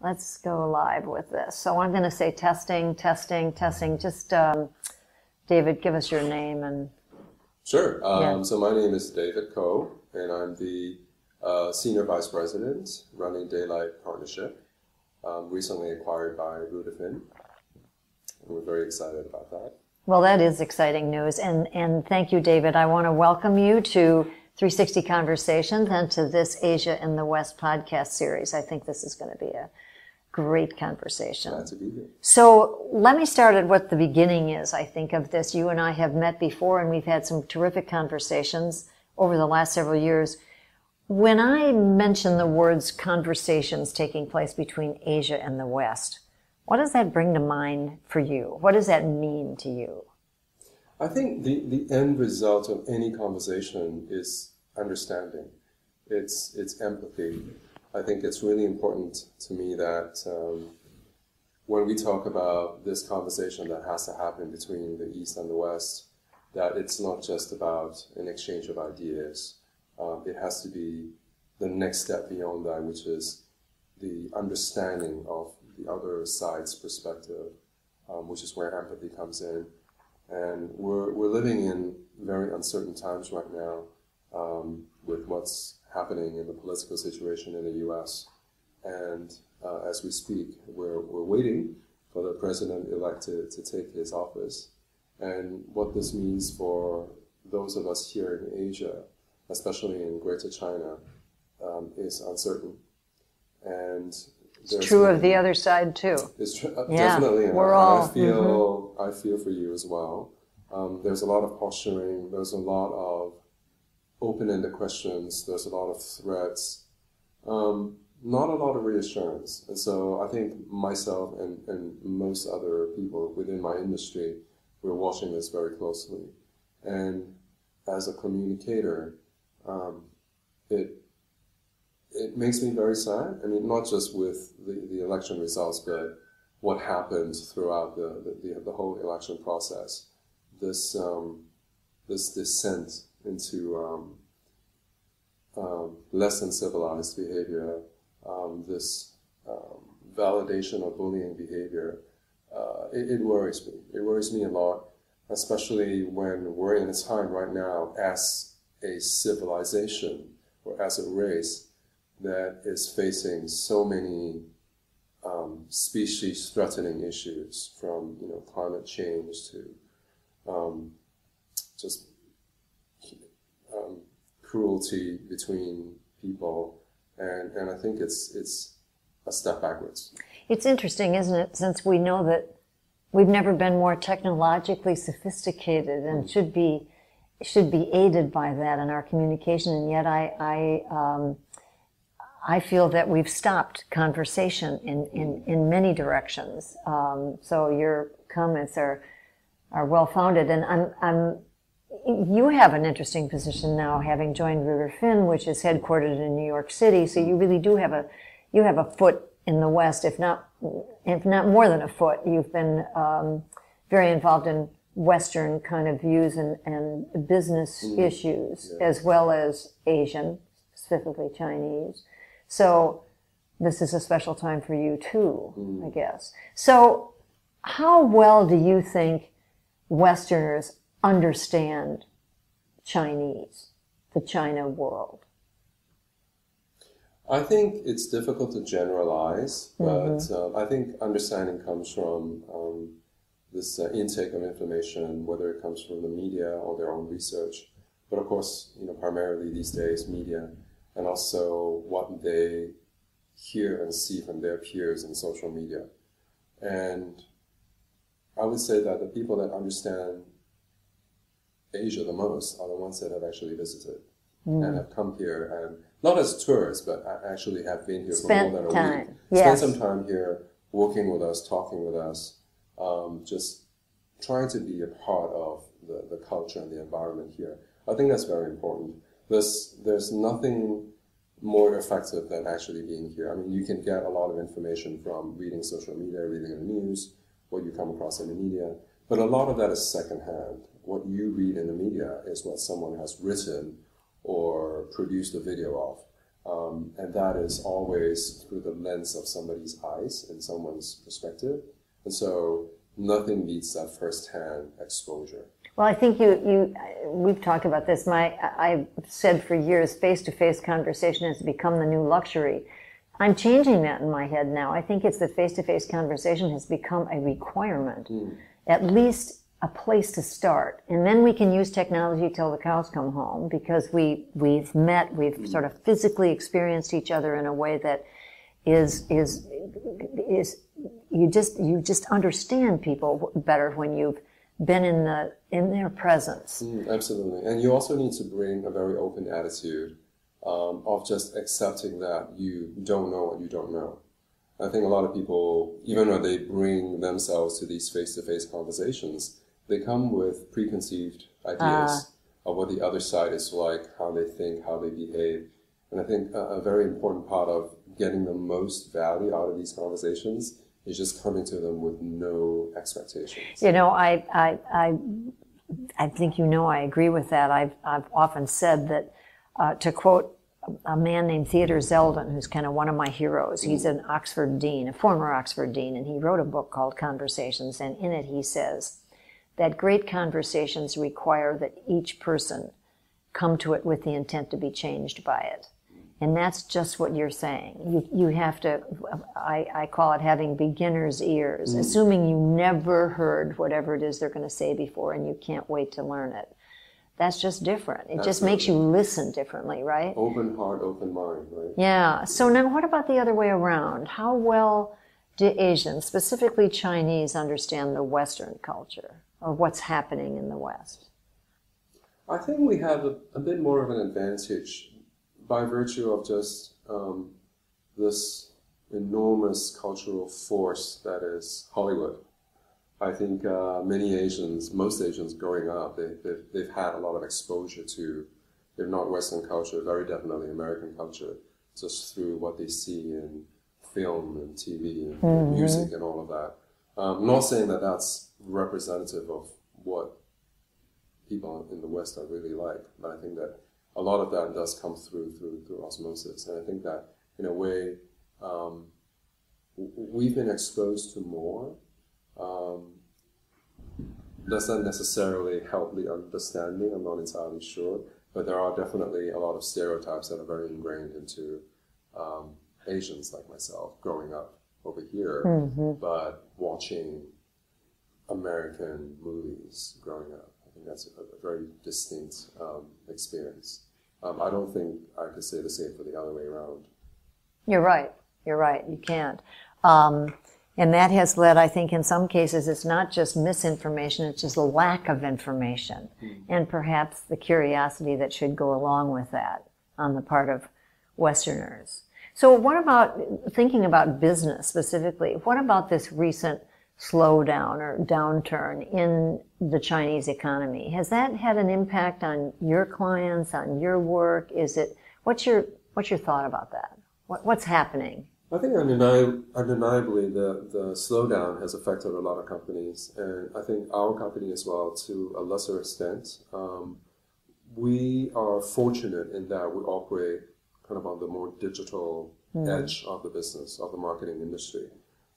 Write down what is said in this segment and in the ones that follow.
Let's go live with this. So I'm going to say testing, testing, testing. Just, um, David, give us your name and. Sure. Um, Yeah. So my name is David Ko, and I'm the uh, Senior Vice President running Daylight Partnership, um, recently acquired by Ruder Finn. We're very excited about that. Well, that is exciting news. And, and thank you, David. I want to welcome you to 360 Conversations and to this Asia in the West podcast series. I think this is going to be a great conversation. Glad to be here. So let me start at what the beginning is, I think, of this. You and I have met before and we've had some terrific conversations over the last several years. When I mention the words conversations taking place between Asia and the West, what does that bring to mind for you? What does that mean to you? I think the, the end result of any conversation is understanding. It's, it's empathy. I think it's really important to me that um, when we talk about this conversation that has to happen between the East and the West, that it's not just about an exchange of ideas. Um, it has to be the next step beyond that, which is the understanding of the other side's perspective, um, which is where empathy comes in. And we're, we're living in very uncertain times right now um, with what's happening in the political situation in the US. And uh, as we speak, we're, we're waiting for the president elect to, to take his office. And what this means for those of us here in Asia, especially in Greater China, um, is uncertain. And there's True of the other side, too. it's tr- uh, Yeah, definitely, we're I, all- mm-hmm. I feel I feel for you as well. Um, there's a lot of posturing. There's a lot of open-ended questions. There's a lot of threats. Um, not a lot of reassurance. And so I think myself and, and most other people within my industry, we're watching this very closely. And as a communicator, um, it it makes me very sad. I mean, not just with the, the election results, but what happened throughout the, the, the, whole election process. This, um, this descent into um, um, less than civilized behavior, um, this um, validation of bullying behavior, uh, it, it worries me. It worries me a lot, especially when we're in a time right now as a civilization or as a race that is facing so many um, species threatening issues from you know climate change to um, just cruelty between people and, and I think it's it's a step backwards. It's interesting, isn't it? Since we know that we've never been more technologically sophisticated and should be should be aided by that in our communication, and yet I I um, I feel that we've stopped conversation in in, in many directions. Um, so your comments are are well founded, and I'm I'm you have an interesting position now, having joined Ruder Finn, which is headquartered in New York City. So you really do have a you have a foot in the West, if not if not more than a foot. You've been um, very involved in Western kind of views and, and business issues, as well as Asian, specifically Chinese. So this is a special time for you too, I guess. So how well do you think Westerners understand Chinese, the China world? I think it's difficult to generalize, but um, I think understanding comes from um, this uh, intake of information, whether it comes from the media or their own research. But of course, you know, primarily these days, media, and also what they hear and see from their peers in social media. And I would say that the people that understand Asia the most are the ones that have actually visited and have come here and not as tourists, but actually have been here Spent for more than a time, week. yes. Spend some time here, working with us, talking with us, um, just trying to be a part of the, the culture and the environment here. I think that's very important. There's there's nothing more effective than actually being here. I mean, you can get a lot of information from reading social media, reading the news, what you come across in the media, but a lot of that is secondhand. What you read in the media is what someone has written or produced a video of. Um, and that is always through the lens of somebody's eyes and someone's perspective. And so nothing beats that firsthand exposure. Well, I think you, you, we've talked about this. My, I've said for years, face-to-face conversation has become the new luxury. I'm changing that in my head now. I think it's that face-to-face conversation has become a requirement, mm. at least a place to start. And then we can use technology till the cows come home because we, we've met, we've mm. sort of physically experienced each other in a way that is, is, is, you just, you just understand people better when you've been in the, in their presence. Mm, absolutely. And you also need to bring a very open attitude um, of just accepting that you don't know what you don't know. I think a lot of people, even when they bring themselves to these face-to-face conversations, they come with preconceived ideas uh. of what the other side is like, how they think, how they behave. And I think a, a very important part of getting the most value out of these conversations is just coming to them with no expectations. You know, I, I, I, I think you know I agree with that. I've, I've often said that, uh, to quote a man named Theodore Zeldin, who's kind of one of my heroes. He's an Oxford dean, a former Oxford dean, and he wrote a book called Conversations, and in it he says that great conversations require that each person come to it with the intent to be changed by it. And that's just what you're saying. You, you have to, I, I call it having beginner's ears, mm. assuming you never heard whatever it is they're going to say before and you can't wait to learn it that's just different. It Absolutely. just makes you listen differently, right? Open heart, open mind, right? Yeah. So now what about the other way around? How well do Asians, specifically Chinese, understand the Western culture or what's happening in the West? I think we have a, a bit more of an advantage by virtue of just um, this enormous cultural force that is Hollywood. I think uh, many Asians, most Asians growing up, they, they've, they've had a lot of exposure to, if not Western culture, very definitely American culture, just through what they see in film and TV and mm-hmm. music and all of that. Um, I'm not saying that that's representative of what people in the West are really like, but I think that a lot of that does come through through through osmosis, and I think that in a way um, we've been exposed to more. Um, doesn't necessarily help the understanding. I'm not entirely sure, but there are definitely a lot of stereotypes that are very ingrained into um, Asians like myself growing up over here, mm-hmm. but watching American movies growing up. I think that's a, a very distinct um, experience. Um, I don't think I could say the same for the other way around. You're right. You're right. You can't. Um, and that has led, I think, in some cases, it's not just misinformation, it's just a lack of information. Mm. And perhaps the curiosity that should go along with that on the part of Westerners. So what about thinking about business specifically? What about this recent slowdown or downturn in the Chinese economy? Has that had an impact on your clients, on your work? Is it, what's your, what's your thought about that? What, what's happening? I think undeniably, undeniably the, the slowdown has affected a lot of companies, and I think our company as well to a lesser extent. Um, we are fortunate in that we operate kind of on the more digital mm. edge of the business, of the marketing industry.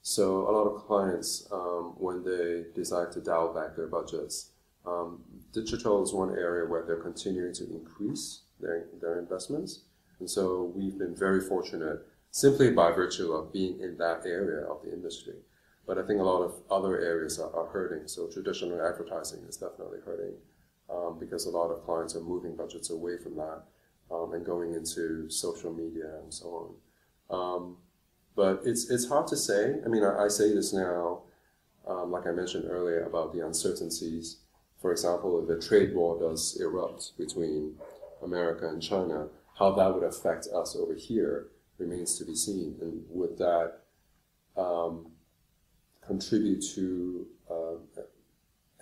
So a lot of clients, um, when they decide to dial back their budgets, um, digital is one area where they're continuing to increase their, their investments. And so we've been very fortunate simply by virtue of being in that area of the industry. But I think a lot of other areas are, are hurting. So traditional advertising is definitely hurting um, because a lot of clients are moving budgets away from that um, and going into social media and so on. But it's it's hard to say. I mean, I, I say this now, um, like I mentioned earlier about the uncertainties. For example, if a trade war does erupt between America and China, how that would affect us over here remains to be seen. And would that um, contribute to uh,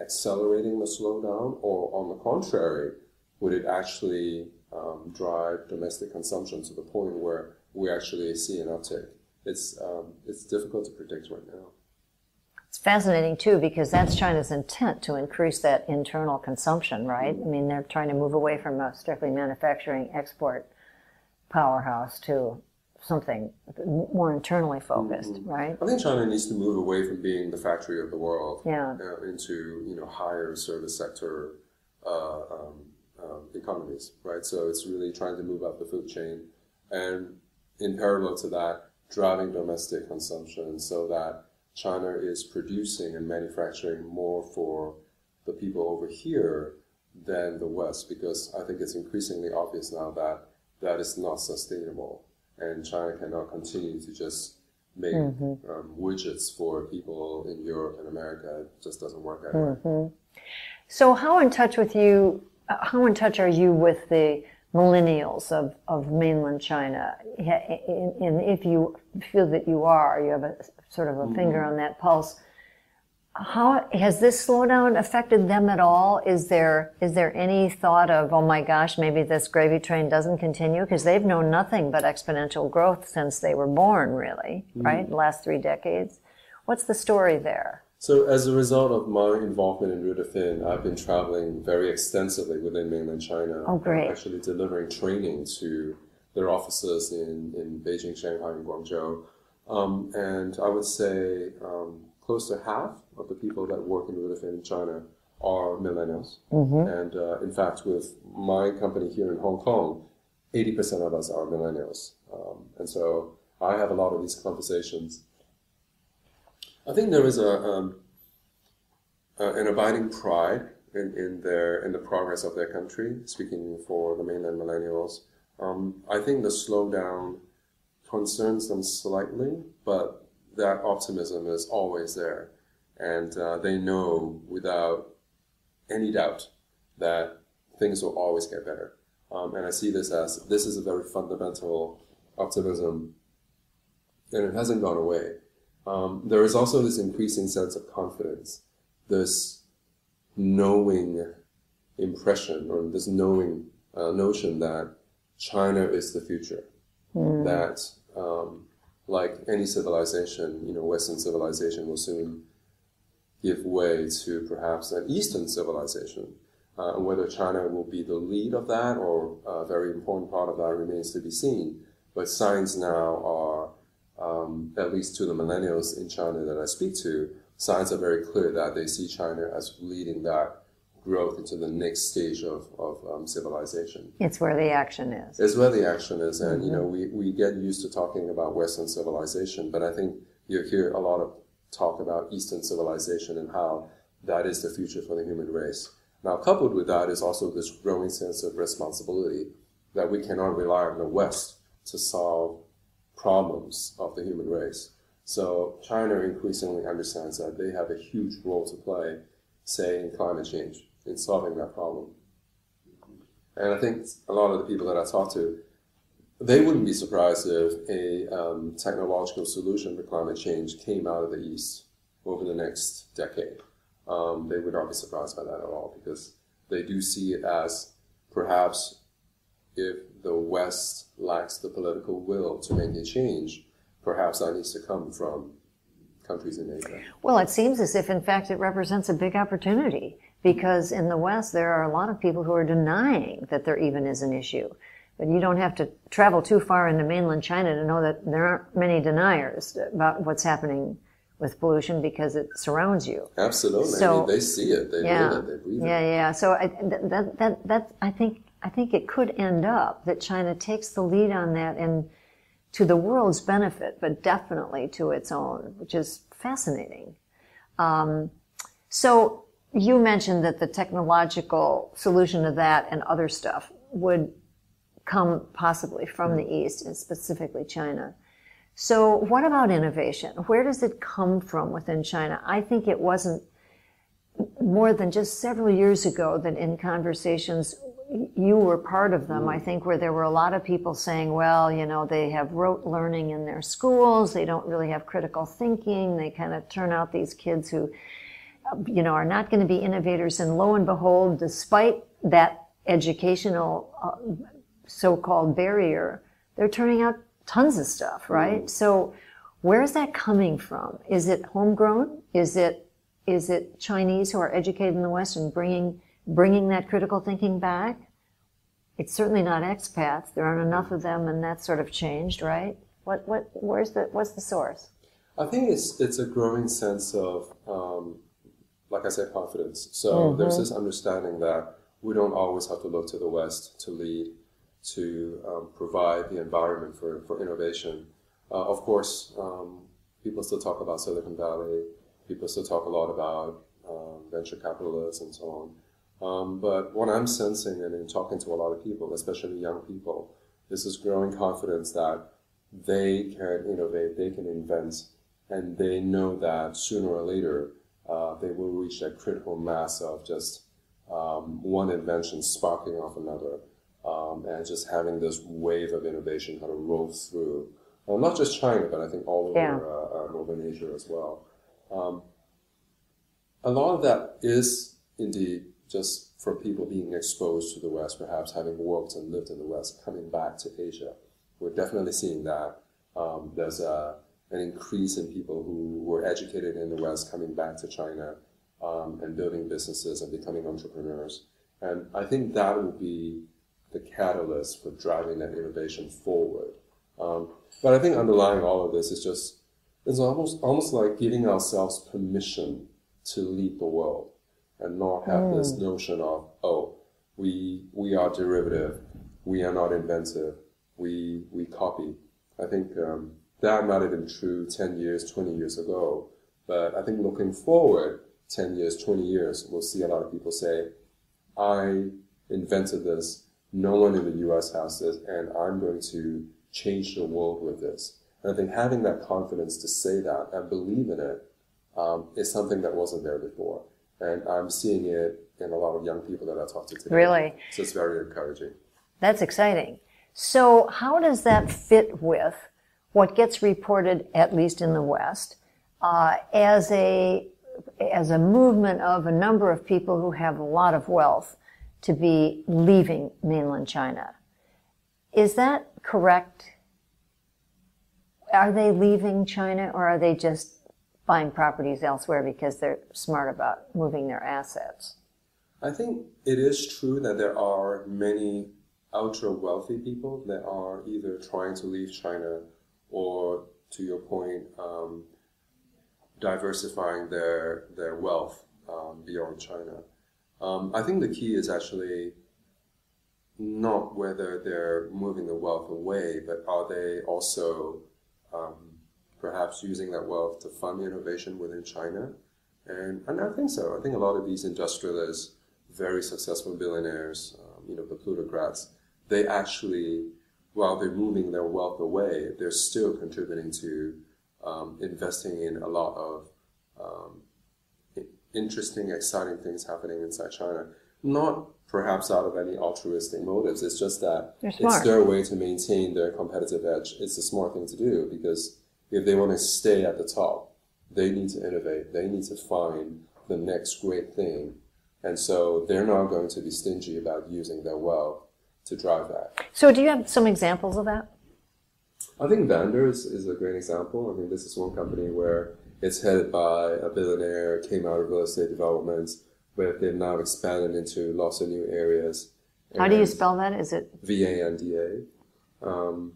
accelerating the slowdown, or on the contrary, would it actually um, drive domestic consumption to the point where we actually see an uptick? It's um, it's difficult to predict right now. It's fascinating too because that's China's intent to increase that internal consumption, right? I mean, they're trying to move away from a strictly manufacturing export powerhouse to something more internally focused, Mm-hmm. right? I think China needs to move away from being the factory of the world Yeah. uh, into you know higher service sector uh, um, um, economies, right? So it's really trying to move up the food chain, and in parallel to that, driving domestic consumption so that China is producing and manufacturing more for the people over here than the West, because I think it's increasingly obvious now that that is not sustainable, and China cannot continue to just make um, widgets for people in Europe and America. It just doesn't work that way. So, how in touch with you? How in touch are you with the millennials of, of mainland China? And if you feel that you are, you have a sort of a mm-hmm. finger on that pulse. How has this slowdown affected them at all? Is there is there any thought of oh my gosh maybe this gravy train doesn't continue because they've known nothing but exponential growth since they were born really right mm-hmm. the last three decades. What's the story there? So, as a result of my involvement in Ruder Finn, I've been traveling very extensively within mainland China. Oh, great. Actually delivering training to their offices in, in Beijing, Shanghai, and Guangzhou. Um, and I would say um, close to half of the people that work in Ruder Finn in China are millennials. And uh, in fact, with my company here in Hong Kong, 80% of us are millennials. Um, and so I have a lot of these conversations. I think there is a um, uh, an abiding pride in, in their in the progress of their country. Speaking for the mainland millennials, um, I think the slowdown concerns them slightly, but that optimism is always there, and uh, they know without any doubt that things will always get better. Um, and I see this as this is a very fundamental optimism, and it hasn't gone away. Um, there is also this increasing sense of confidence, this knowing impression or this knowing uh, notion that China is the future, that um, like any civilization, you know, Western civilization will soon give way to perhaps an Eastern civilization. Uh, and whether China will be the lead of that or a very important part of that remains to be seen. But signs now are um, at least to the millennials in China that I speak to, signs are very clear that they see China as leading that growth into the next stage of, of um, civilization. It's where the action is. It's where the action is, and you know we, we get used to talking about Western civilization, but I think you hear a lot of talk about Eastern civilization and how that is the future for the human race. Now, coupled with that is also this growing sense of responsibility that we cannot rely on the West to solve problems of the human race. So China increasingly understands that they have a huge role to play, say, in climate change, in solving that problem. And I think a lot of the people that I talk to, they wouldn't be surprised if a um, technological solution for climate change came out of the East over the next decade. Um, they would not be surprised by that at all because they do see it as perhaps if the West lacks the political will to make a change, perhaps that needs to come from countries in Asia. Well, it seems as if, in fact, it represents a big opportunity because in the West, there are a lot of people who are denying that there even is an issue. But you don't have to travel too far into mainland China to know that there aren't many deniers about what's happening with pollution because it surrounds you. Absolutely. I So- mean, they see it, they Yeah, it, they breathe yeah, it. yeah. yeah. So I, that, that, that, I think, I think it could end up that China takes the lead on that and to the world's benefit, but definitely to its own, which is fascinating. Um, so you mentioned that the technological solution to that and other stuff would come possibly from the East and specifically China. So what about innovation? Where does it come from within China? I think it wasn't more than just several years ago that in conversations you were part of them i think where there were a lot of people saying well you know they have rote learning in their schools they don't really have critical thinking they kind of turn out these kids who you know are not going to be innovators. And lo and behold despite that educational uh, so-called barrier they're turning out tons of stuff right? So where's that coming from? Is it homegrown? Is it is it Chinese who are educated in the West and bringing bringing that critical thinking back? it's certainly not expats. There aren't enough of them, and that's sort of changed, right? What what where's the what's the source? I think it's it's a growing sense of, um, like I said, confidence. So there's this understanding that we don't always have to look to the West to lead, to um, provide the environment for, for innovation. Uh, of course, um, people still talk about Silicon Valley. People still talk a lot about um, venture capitalists and so on. Um, but what I'm sensing and in talking to a lot of people, especially young people, is this growing confidence that they can innovate, they can invent, and they know that sooner or later uh, they will reach that critical mass of just um, one invention sparking off another, um, and just having this wave of innovation kind of roll through. Well, not just China, but I think all over Yeah. uh, uh, Northern Asia as well. Um, a lot of that is indeed just for people being exposed to the West, perhaps having worked and lived in the West, coming back to Asia. We're definitely seeing that. Um, there's a, an increase in people who were educated in the West coming back to China um, and building businesses and becoming entrepreneurs. And I think that will be the catalyst for driving that innovation forward. Um, but I think underlying all of this is just it's almost almost like giving ourselves permission to lead the world and not have this notion of oh we we are derivative. We are not inventive. We we copy. I think um, that might have been true 10 years 20 years ago. But i think looking forward 10 years 20 years we'll see a lot of people say i invented this. No one in the us has this and i'm going to change the world with this. And i think having that confidence to say that and believe in it um, is something that wasn't there before. And I'm seeing it in a lot of young people that I talk to today. Really? So it's very encouraging. That's exciting. So, how does that fit with what gets reported, at least in the West, uh, as a as a movement of a number of people who have a lot of wealth to be leaving mainland China? Is that correct? Are they leaving China, or are they just buying properties elsewhere because they're smart about moving their assets? I think it is true that there are many ultra wealthy people that are either trying to leave China or, to your point, um, diversifying their their wealth um, beyond China. Um, I think the key is actually not whether they're moving the wealth away, but are they also um, perhaps using that wealth to fund innovation within China? And, and I think so. I think a lot of these industrialists, very successful billionaires, um, you know, the plutocrats, they actually, while they're moving their wealth away, they're still contributing to um, investing in a lot of um, interesting, exciting things happening inside China. Not perhaps out of any altruistic motives. It's just that it's their way to maintain their competitive edge. It's a smart thing to do because if they want to stay at the top, they need to innovate. They need to find the next great thing. And so they're not going to be stingy about using their wealth to drive that. So, do you have some examples of that? I think Vanders is a great example. I mean, this is one company where it's headed by a billionaire, came out of real estate development, but they've now expanded into lots of new areas. How do you spell that? Is it V A N D A. Um,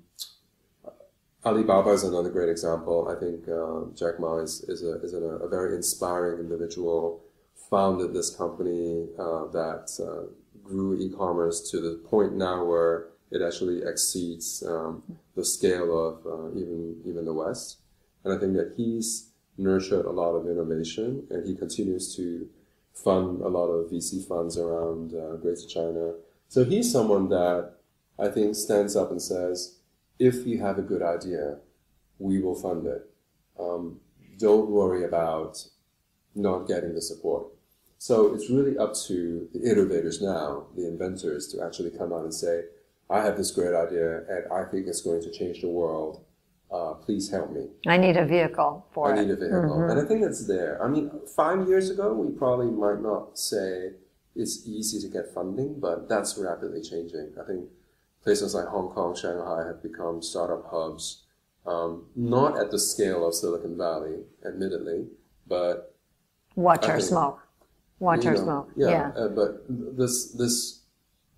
Alibaba is another great example. I think uh, Jack Ma is, is, a, is a, a very inspiring individual. Founded this company uh, that uh, grew e-commerce to the point now where it actually exceeds um, the scale of uh, even even the West. And I think that he's nurtured a lot of innovation, and he continues to fund a lot of VC funds around uh, Greater China. So he's someone that I think stands up and says, if you have a good idea, we will fund it. Um, don't worry about not getting the support. So it's really up to the innovators now, the inventors, to actually come out and say, I have this great idea and I think it's going to change the world. Uh, please help me. I need a vehicle for I it. I need a vehicle. And I think it's there. I mean, five years ago, we probably might not say it's easy to get funding, but that's rapidly changing. I think places like Hong Kong, Shanghai have become startup hubs, um, not at the scale of Silicon Valley, admittedly, but Watch our smoke. Watch our know, smoke. Yeah, Yeah. Uh, but this this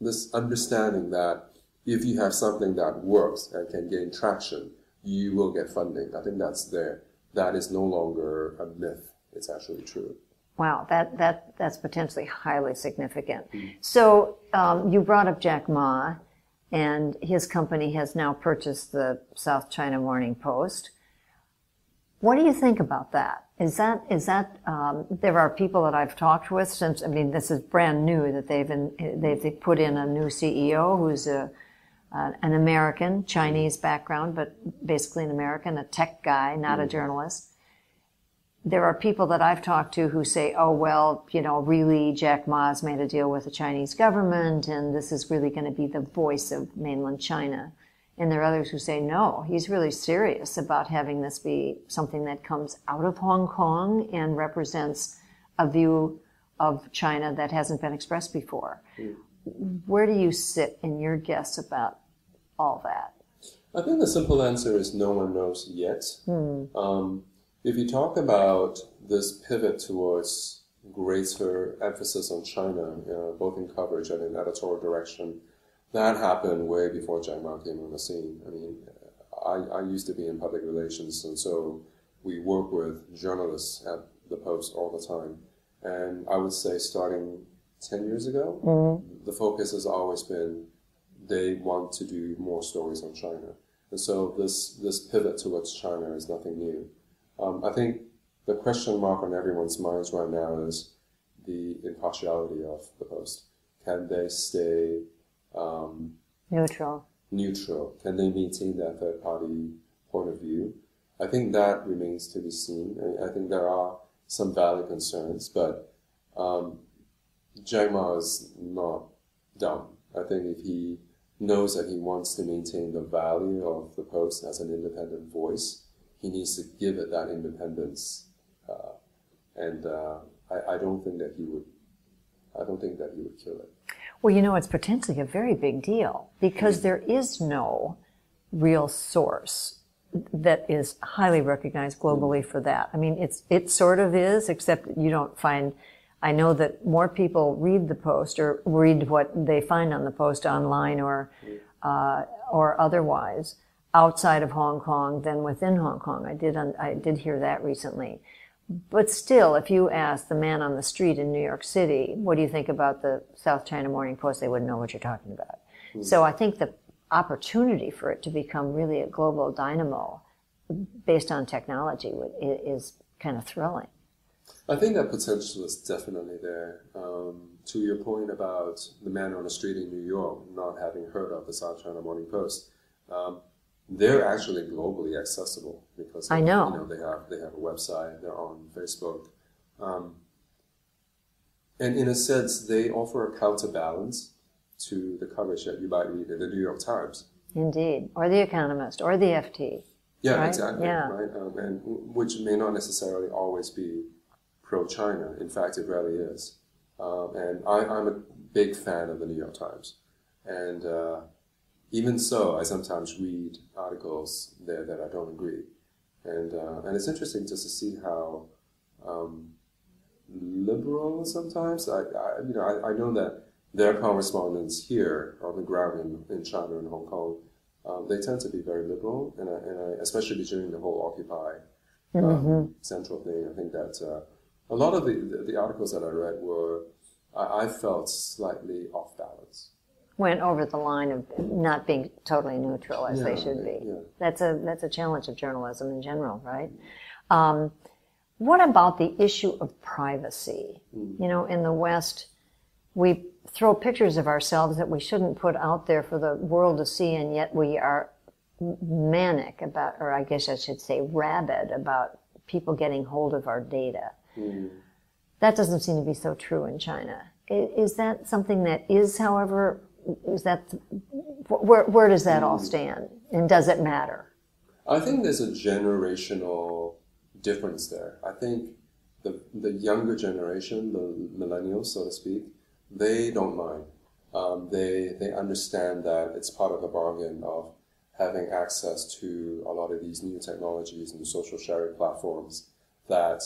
this understanding that if you have something that works and can gain traction, you will get funding. I think that's there. That is no longer a myth. It's actually true. Wow, that, that, that's potentially highly significant. So um, you brought up Jack Ma, and his company has now purchased the South China Morning Post. What do you think about that? Is that is that um, there are people that I've talked with since I mean this is brand new that they've in, they've, put in a new CEO who's a uh, an American Chinese background but basically an American a tech guy not a journalist there are people that I've talked to who say, oh, well, you know, really, Jack Ma's made a deal with the Chinese government, and this is really going to be the voice of mainland China. And there are others who say, no, he's really serious about having this be something that comes out of Hong Kong and represents a view of China that hasn't been expressed before. Mm. Where do you sit in your guess about all that? I think the simple answer is no one knows yet. Mm. Um, if you talk about this pivot towards greater emphasis on China, you know, both in coverage and in editorial direction, that happened way before Jack Ma came on the scene. I mean, I, I used to be in public relations, and so we work with journalists at the Post all the time. And I would say starting 10 years ago, mm-hmm. the focus has always been they want to do more stories on China. And so this, this pivot towards China is nothing new. Um, I think the question mark on everyone's minds right now is the impartiality of the Post. Can they stay um, neutral? Neutral. Can they maintain that third party point of view? I think that remains to be seen. I, I think there are some valid concerns, but um, is not dumb. I think if he knows that he wants to maintain the value of the Post as an independent voice, he needs to give it that independence. Uh, and uh, I, I don't think that he would. I don't think that he would kill it. Well, you know, it's potentially a very big deal because there is no real source that is highly recognized globally for that. I mean, it's it sort of is, except you don't find. I know that more people read the post or read what they find on the post online or uh, or otherwise outside of Hong Kong than within Hong Kong. I did, I did hear that recently. But still, if you ask the man on the street in New York City, what do you think about the South China Morning Post? They wouldn't know what you're talking about. Mm-hmm. So I think the opportunity for it to become really a global dynamo based on technology is kind of thrilling. I think that potential is definitely there. Um, to your point about the man on the street in New York not having heard of the South China Morning Post, um, they're actually globally accessible because I know. You know they have they have a website. They're on Facebook, um, and in a sense, they offer a counterbalance to the coverage that you might read in the New York Times. Indeed, or the Economist, or the FT. Yeah, right? exactly. Yeah. Right, um, and which may not necessarily always be pro-China. In fact, it rarely is. Um, and I, am a big fan of the New York Times, and uh, even so, I sometimes read articles there that I don't agree, and uh, and it's interesting just to see how um, liberal sometimes. I, I you know I, I, know that their correspondents here on the ground in, in China and Hong Kong, um, they tend to be very liberal, and I, and I, especially during the whole Occupy um, mm-hmm. central thing. I think that uh, a lot of the, the, the articles that I read were I, I felt slightly off balance went over the line of not being totally neutral as yeah, they should be. Yeah. That's a that's a challenge of journalism in general, right? Um, what about the issue of privacy? Mm. You know, in the West, we throw pictures of ourselves that we shouldn't put out there for the world to see, and yet we are manic about, or I guess I should say rabid about people getting hold of our data. Mm. That doesn't seem to be so true in China. Is that something that is, however, is that where where does that all stand, and does it matter? I think there's a generational difference there. I think the the younger generation, the millennials, so to speak, they don't mind. Um, they they understand that it's part of the bargain of having access to a lot of these new technologies and social sharing platforms that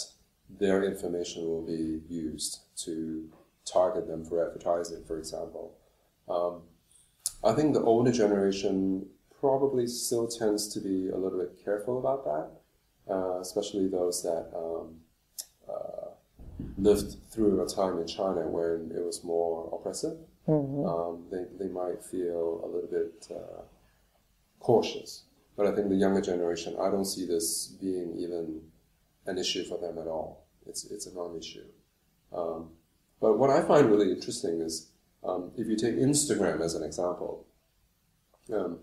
their information will be used to target them for advertising, for example. Um, I think the older generation probably still tends to be a little bit careful about that, uh, especially those that um, uh, lived through a time in China when it was more oppressive. Mm-hmm. Um, they, they might feel a little bit uh, cautious. But I think the younger generation, I don't see this being even an issue for them at all. It's, it's a non-issue. Um, but what I find really interesting is um, if you take Instagram as an example, um,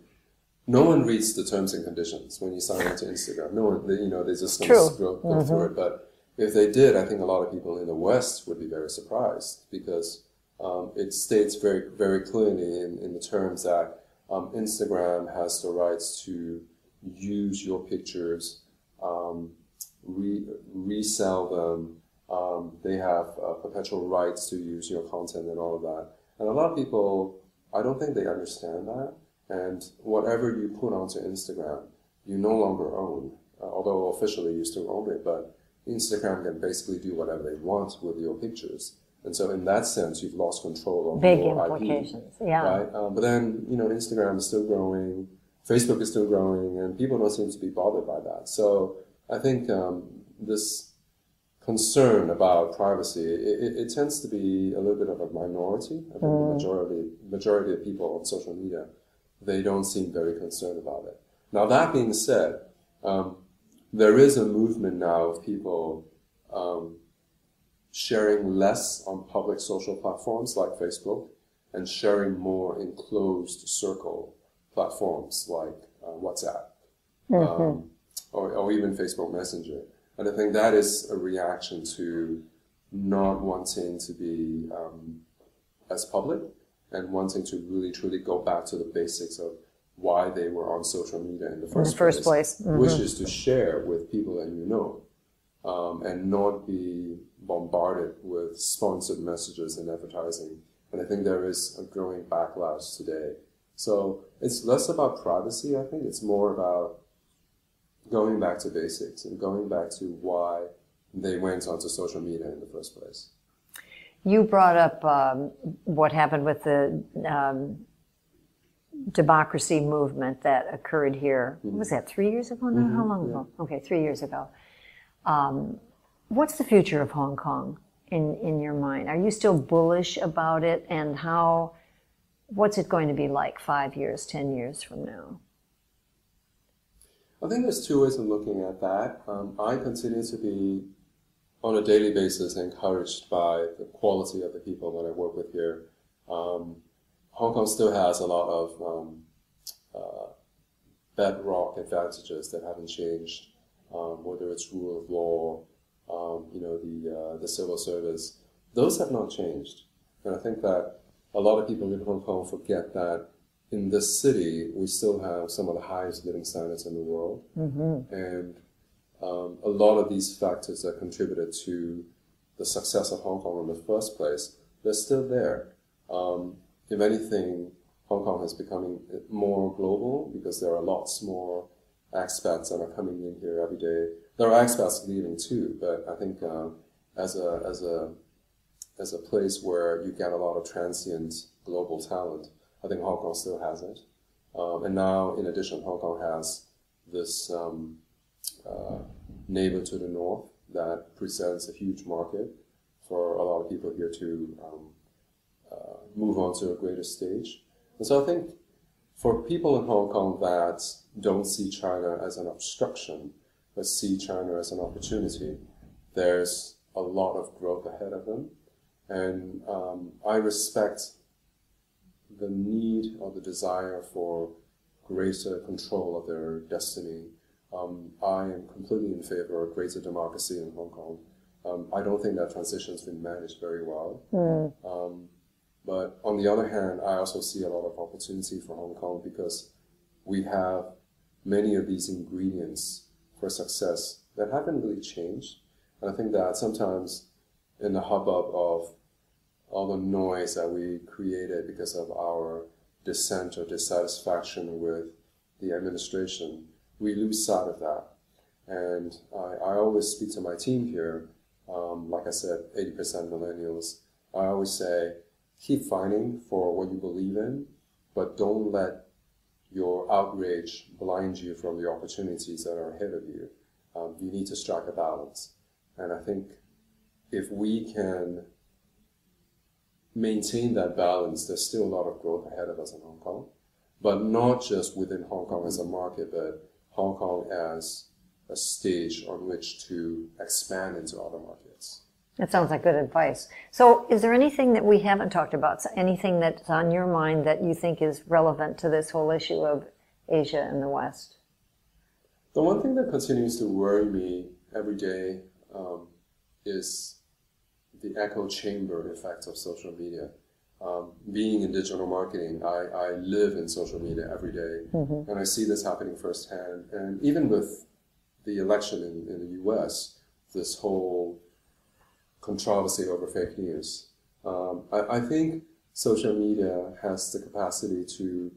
no one reads the terms and conditions when you sign into Instagram. No one, they, you know, they just go, go mm-hmm. through it. But if they did, I think a lot of people in the West would be very surprised because um, it states very, very clearly in, in the terms that um, Instagram has the rights to use your pictures, um, re- resell them. Um, they have uh, perpetual rights to use your content and all of that. And a lot of people, I don't think they understand that. And whatever you put onto Instagram, you no longer own. Uh, although officially you still own it, but Instagram can basically do whatever they want with your pictures. And so, in that sense, you've lost control of big your implications. IP, yeah. Right. Um, but then, you know, Instagram is still growing, Facebook is still growing, and people don't seem to be bothered by that. So, I think um, this concern about privacy it, it, it, tends to be a little bit of a minority. I think mm. the majority majority of people on social media they don't seem very concerned about it. Now, that being said, um, there is a movement now of people um, sharing less on public social platforms like Facebook and sharing more in closed circle platforms like uh, WhatsApp mm-hmm. um, or, or even Facebook Messenger. And I think that is a reaction to not wanting to be um, as public and wanting to really truly go back to the basics of why they were on social media in the first, in the first place, place. Mm-hmm. which is to share with people that you know um, and not be bombarded with sponsored messages and advertising. And I think there is a growing backlash today. So it's less about privacy, I think. It's more about going back to basics and going back to why they went onto social media in the first place. You brought up um, what happened with the um, democracy movement that occurred here. Mm-hmm. was that, three years ago now? Mm-hmm. How long yeah. ago? Okay, three years ago. Um, what's the future of Hong Kong in, in your mind? Are you still bullish about it? And how, what's it going to be like five years, 10 years from now? I think there's two ways of looking at that. Um, I continue to be, on a daily basis, encouraged by the quality of the people that I work with here. Um, Hong Kong still has a lot of um, uh, bedrock advantages that haven't changed, um, whether it's rule of law, um, you know, the, uh, the civil service, those have not changed. And I think that a lot of people in Hong Kong forget that in this city, we still have some of the highest living standards in the world. Mm-hmm. And um, a lot of these factors that contributed to the success of Hong Kong in the first place, they're still there. Um, if anything, Hong Kong is becoming more global because there are lots more expats that are coming in here every day there are expats leaving too, but I think um, as a as a as a place where you get a lot of transient global talent, I think Hong Kong still has it. Um, and now, in addition, Hong Kong has this um, uh, neighbor to the north that presents a huge market for a lot of people here to um, uh, move on to a greater stage. And so I think for people in Hong Kong that don't see China as an obstruction, but see China as an opportunity. There's a lot of growth ahead of them. And um, I respect the need or the desire for greater control of their destiny. Um, I am completely in favor of greater democracy in Hong Kong. Um, I don't think that transition has been managed very well. Mm. but on the other hand, I also see a lot of opportunity for Hong Kong because we have many of these ingredients for success that haven't really changed. And I think that sometimes in the hubbub of all the noise that we created because of our dissent or dissatisfaction with the administration, we lose sight of that. And I, I always speak to my team here, um, like I said, 80% millennials. I always say, keep fighting for what you believe in, but don't let your outrage blind you from the opportunities that are ahead of you. Um, you need to strike a balance. And I think if we can maintain that balance, there's still a lot of growth ahead of us in Hong Kong. But not just within Hong Kong as a market, but Hong Kong as a stage on which to expand into other markets. That sounds like good advice. So, is there anything that we haven't talked about? Anything that's on your mind that you think is relevant to this whole issue of Asia and the West? The one thing that continues to worry me every day um, is the echo chamber effects of social media. Um, being in digital marketing, I, I live in social media every day, mm-hmm. and I see this happening firsthand. And even with the election in, in the US, this whole controversy over fake news, um, I, I think social media has the capacity to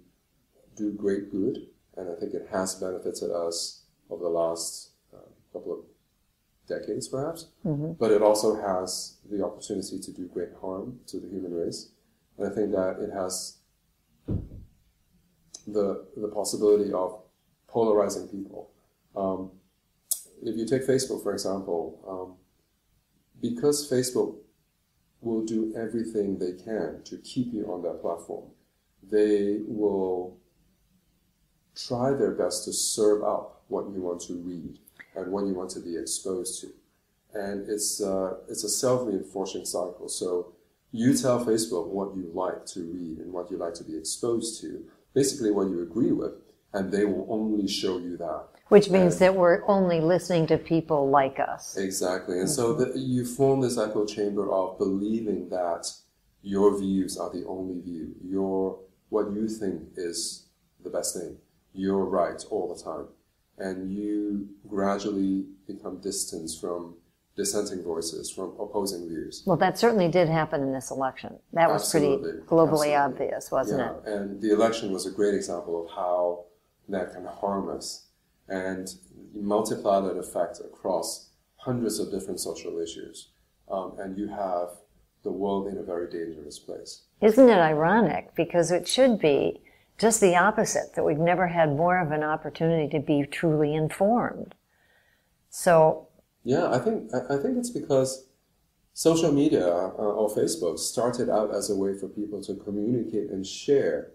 do great good, and I think it has benefited us over the last uh, couple of decades, perhaps. Mm-hmm. But it also has the opportunity to do great harm to the human race. And I think that it has the, the possibility of polarizing people. Um, if you take Facebook, for example, um, because Facebook will do everything they can to keep you on their platform, they will try their best to serve up what you want to read and what you want to be exposed to. And it's, uh, it's a self-reinforcing cycle. So you tell Facebook what you like to read and what you like to be exposed to, basically what you agree with, and they will only show you that. Which means and, that we're only listening to people like us. Exactly. And mm-hmm. so the, you form this echo chamber of believing that your views are the only view. Your, what you think is the best thing. You're right all the time. And you gradually become distanced from dissenting voices, from opposing views. Well, that certainly did happen in this election. That was Absolutely. pretty globally Absolutely. obvious, wasn't yeah. it? And the election was a great example of how that can harm us. And multiply that effect across hundreds of different social issues. Um, and you have the world in a very dangerous place. Isn't it ironic? Because it should be just the opposite, that we've never had more of an opportunity to be truly informed. So yeah, I think I think it's because social media uh, or Facebook started out as a way for people to communicate and share.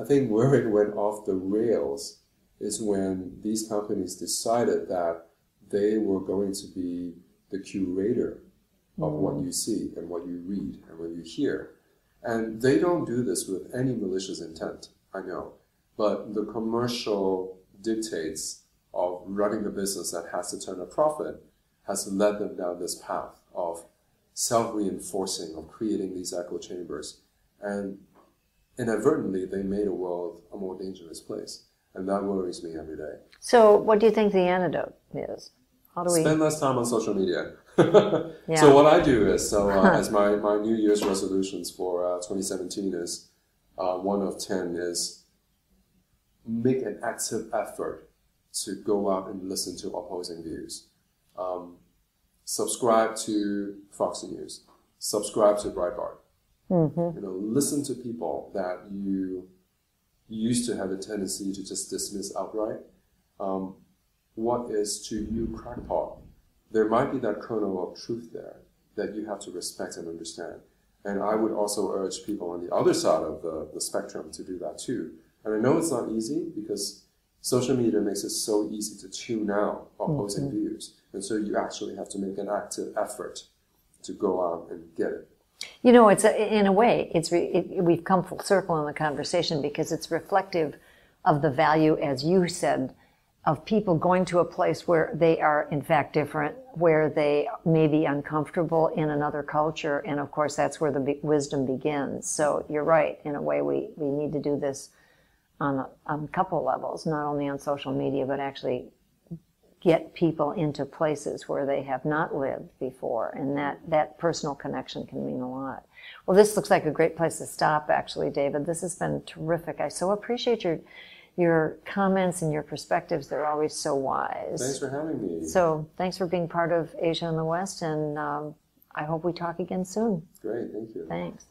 I think where it went off the rails is when these companies decided that they were going to be the curator of what you see and what you read and what you hear. And they don't do this with any malicious intent, I know. But the commercial dictates of running a business that has to turn a profit has led them down this path of self-reinforcing, of creating these echo chambers. And inadvertently, they made a world a more dangerous place. And that worries me every day. So what do you think the antidote is? How do we... Spend less time on social media. yeah. So what I do is, so uh, as my, my New Year's resolutions for uh, 2017 is, uh, one of 10 is make an active effort to go out and listen to opposing views um, subscribe to Fox News, subscribe to Breitbart. Mm-hmm. You know, listen to people that you used to have a tendency to just dismiss outright. Um, what is to you crackpot? There might be that kernel of truth there that you have to respect and understand. And I would also urge people on the other side of the, the spectrum to do that too. And I know it's not easy because social media makes it so easy to tune out opposing mm-hmm. views. And so you actually have to make an active effort to go out and get it. You know, it's a, in a way, it's re, it, we've come full circle in the conversation because it's reflective of the value, as you said, of people going to a place where they are in fact different, where they may be uncomfortable in another culture, and of course that's where the be- wisdom begins. So you're right. In a way, we we need to do this on a, on a couple levels, not only on social media, but actually get people into places where they have not lived before. And that, that personal connection can mean a lot. Well, this looks like a great place to stop, actually, David. This has been terrific. I so appreciate your, your comments and your perspectives. They're always so wise. Thanks for having me. So thanks for being part of Asia in the West. And um, I hope we talk again soon. Great. Thank you. Thanks.